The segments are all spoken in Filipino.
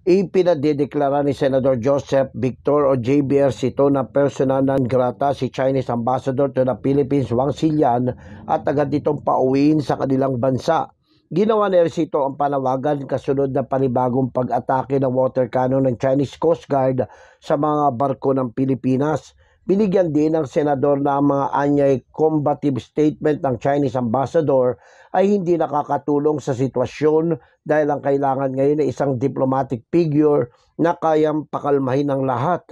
Ipinadideklara ni Senador Joseph Victor o JBR Sito na persona non grata si Chinese Ambassador to the Philippines Wang Silian at agad itong pauwiin sa kanilang bansa. Ginawa ni Ersito ang panawagan kasunod na panibagong pag-atake ng water cannon ng Chinese Coast Guard sa mga barko ng Pilipinas. Binigyan din ng senador na ang mga anyay combative statement ng Chinese ambassador ay hindi nakakatulong sa sitwasyon dahil ang kailangan ngayon ay isang diplomatic figure na kayang pakalmahin ng lahat.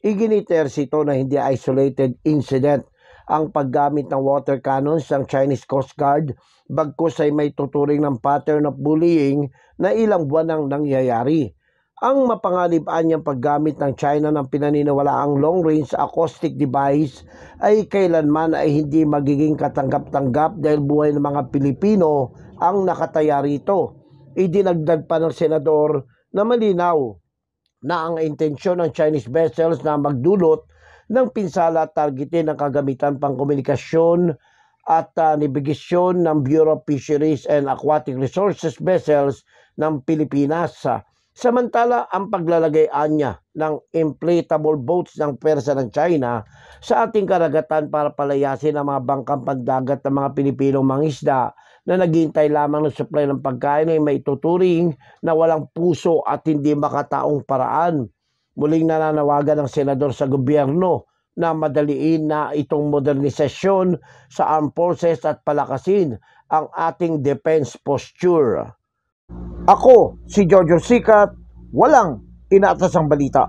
Iginiter sito na hindi isolated incident ang paggamit ng water cannons ng Chinese Coast Guard bagkus ay may tuturing ng pattern of bullying na ilang buwan nang nangyayari. Ang mapanganib-an niyang paggamit ng China ng pinaniniwalaang long-range acoustic device ay kailanman ay hindi magiging katanggap-tanggap dahil buhay ng mga Pilipino ang nakataya rito. Idinagdag pa ng senador na malinaw na ang intensyon ng Chinese vessels na magdulot ng pinsala at targetin ang kagamitan pang komunikasyon at uh, nabigasyon ng Bureau of Fisheries and Aquatic Resources vessels ng Pilipinas. Samantala, ang paglalagay anya ng inflatable boats ng persa ng China sa ating karagatan para palayasin ang mga bangkang pandagat ng mga Pilipinong mangisda na naghihintay lamang ng supply ng pagkain ay may tuturing na walang puso at hindi makataong paraan. Muling nananawagan ng senador sa gobyerno na madaliin na itong modernisasyon sa armed forces at palakasin ang ating defense posture. Ako, si Jojo Sikat, walang inaatasang balita.